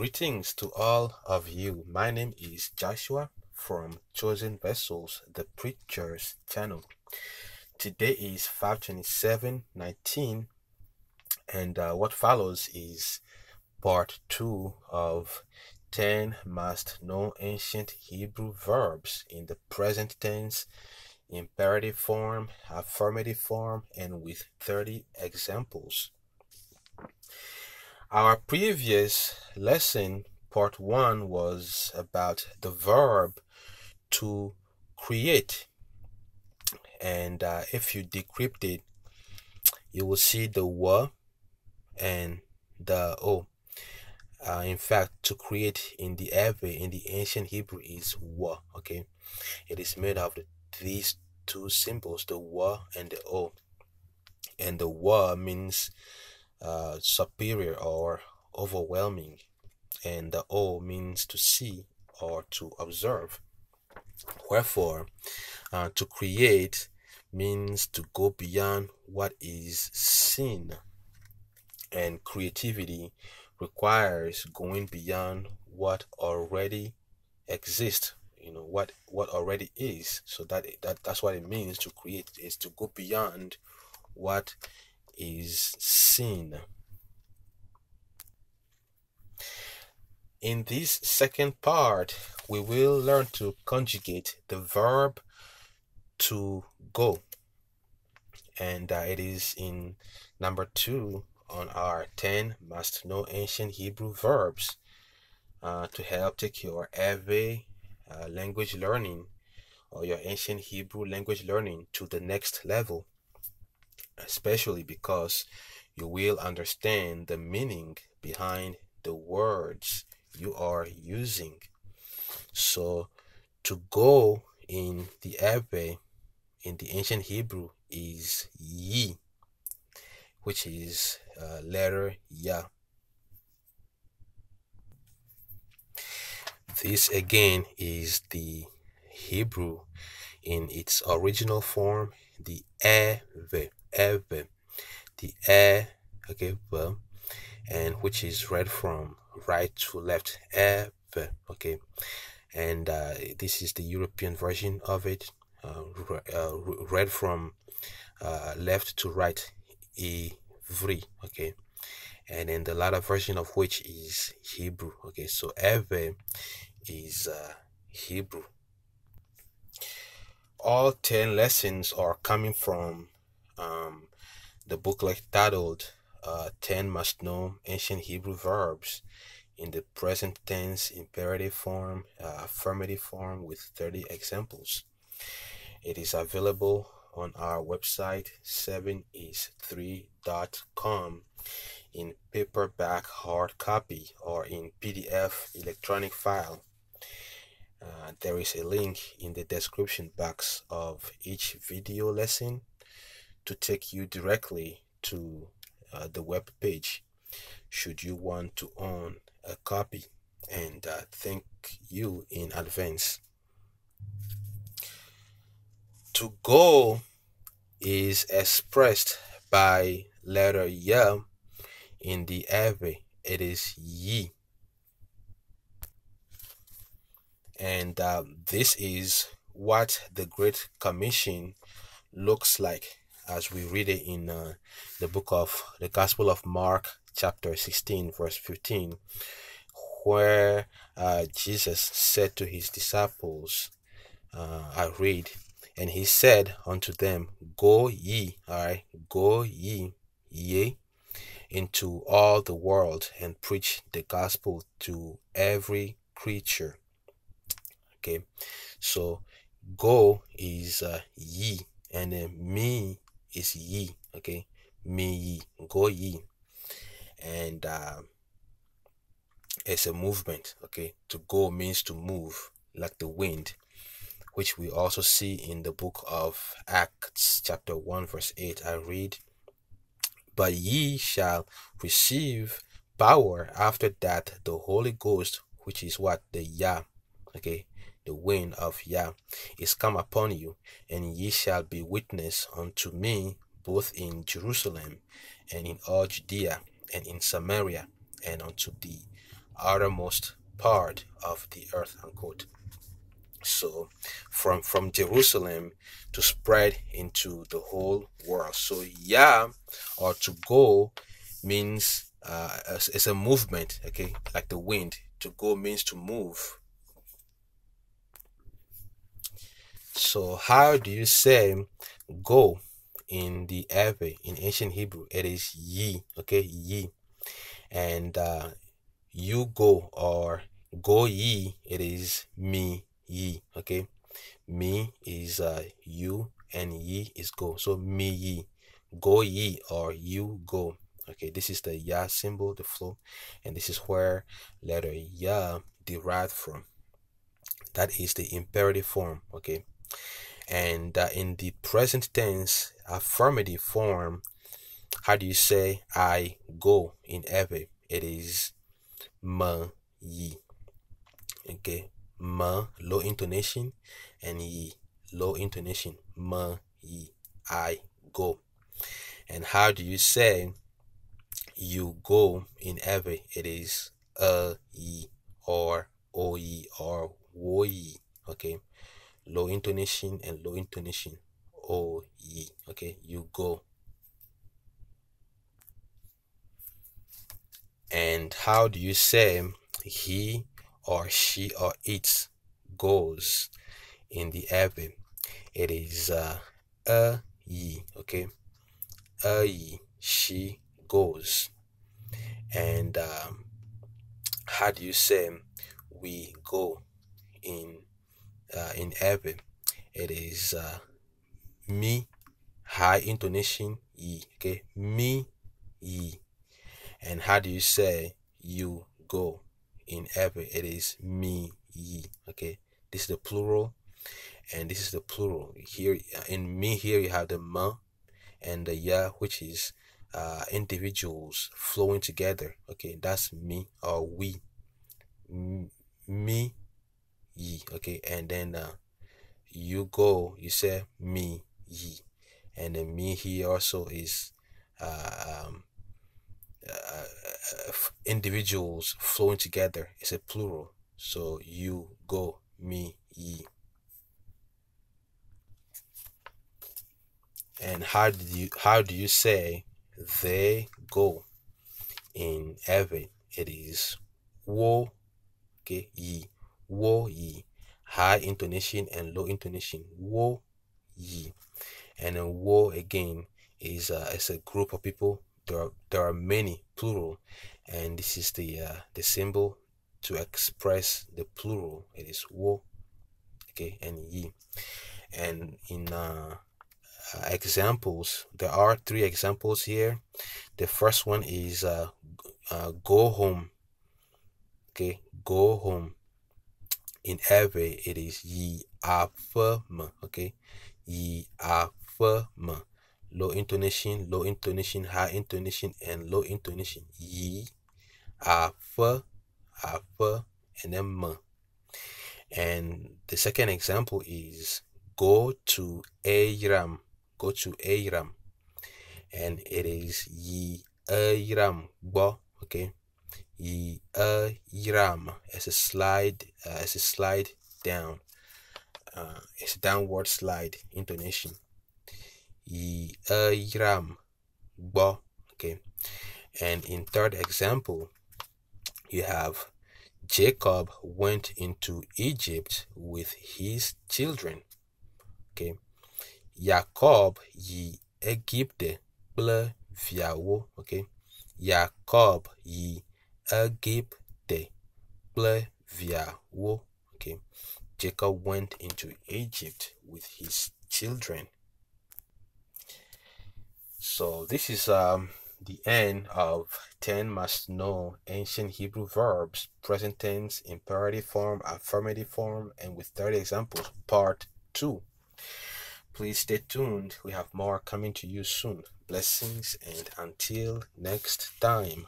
Greetings to all of you. My name is Joshua from Chosen Vessels, the Preacher's channel. Today is 52719, and uh, what follows is part two of 10 must know ancient Hebrew verbs in the present tense, imperative form, affirmative form, and with 30 examples. Our previous lesson, part one, was about the verb to create. And uh, if you decrypt it, you will see the wa and the o. Uh, in fact, to create in the Eʋe in the ancient Hebrew is wa. Okay, it is made of the, these two symbols, the wa and the o. And the wa means uh, superior or overwhelming, and the O means to see or to observe. Wherefore, uh, to create means to go beyond what is seen, and creativity requires going beyond what already exists you know what what already is so that that that's what it means to create is to go beyond what is seen. In this second part, we will learn to conjugate the verb to go. And uh, it is in number two on our 10 must know ancient Hebrew verbs uh, to help take your Eʋe uh, language learning or your ancient Hebrew language learning to the next level especially because you will understand the meaning behind the words you are using. So, to go in the Eʋe in the ancient Hebrew is Yi, which is uh, letter Ya. This again is the Hebrew in its original form, the Eve ever. The air okay well and which is read from right to left ever okay? And uh, this is the European version of it uh, uh, read from uh, left to right every okay? And then the latter version of which is Hebrew okay? So ever is uh, Hebrew. All 10 lessons are coming from um, the booklet titled uh, 10 Must Know Ancient Hebrew Verbs in the Present Tense Imperative Form, uh, Affirmative Form with 30 examples. It is available on our website 7is3.com in paperback hard copy or in PDF electronic file. Uh, there is a link in the description box of each video lesson to take you directly to uh, the web page should you want to own a copy and uh, thank you in advance to go is expressed by letter y in the Eʋe. It is ye. And uh, this is what the Great Commission looks like as we read it in uh, the book of the Gospel of Mark, chapter 16, verse 15, where uh, Jesus said to his disciples, uh, I read, and he said unto them, Go ye, all right, go ye, ye, into all the world and preach the gospel to every creature. Okay, so go is uh, ye, and then me is ye okay? Me ye go ye. And uh, it's a movement okay to go means to move like the wind which we also see in the book of acts chapter 1 verse 8 i read but ye shall receive power after that the holy ghost which is what? The yah okay the wind of Yah is come upon you, and ye shall be witness unto me both in Jerusalem and in all Judea and in Samaria and unto the outermost part of the earth unquote. So from from jerusalem to spread into the whole world. So yeah or to go means uh, it's a movement okay like the wind. To go means to move so how do you say go in the Eʋe in ancient Hebrew? It is ye okay ye and uh, you go or go ye it is me ye okay? Me is uh, you and ye is go. So me ye go ye or you go okay? This is the ya symbol the flow and this is where letter ya derived from. That is the imperative form okay and uh, in the present tense affirmative form how do you say i go in Eʋe it is ma yi. Okay ma low intonation and yi low intonation ma yi i go and how do you say you go in Eʋe it is a ye or o ye or wo ye okay low intonation and low intonation. O ye okay you go. And how do you say he or she or it goes in the Arabic it is uh, a ye okay? A ye she goes. And um, how do you say we go in uh, in Arabic it is uh, me high intonation ye okay? Me ye and how do you say you go in Arabic it is me ye okay? This is the plural and this is the plural. Here in me here you have the ma and the ya which is uh, individuals flowing together. Okay, that's me or we. Me, ye. Okay, and then uh, you go, you say me, ye. And then me he also is uh, um, uh, uh individuals flowing together. It's a plural. So you go, me, ye. And how do you how do you say they go. In heaven, it is wo, okay, ye, wo ye. High intonation and low intonation, wo ye. And then wo again is uh, it's a group of people. There are there are many plural, and this is the uh, the symbol to express the plural. It is wo, okay, and ye. And in uh, uh, examples. There are three examples here. The first one is uh, uh, go home. Okay, go home. In Eʋe, it is ye affirm. Okay, ye affirm. Low intonation, low intonation, high intonation, and low intonation. Ye affirm, affirm, and then ma. And the second example is go to Aram go to Aram and it is ye Aram bo okay ye Aram as a slide uh, as a slide down. Uh, it's a downward slide intonation. Ye Aram bo okay. And in third example you have Jacob went into Egypt with his children okay. Jacob yi Egipte kple viawo okay. Jacob yi Egipte kple viawo okay Jacob went into Egypt with his children so this is um the end of 10 must know ancient Hebrew verbs, present tense, imperative form, affirmative form, and with 30 examples, part 2. Please stay tuned. We have more coming to you soon. Blessings and until next time.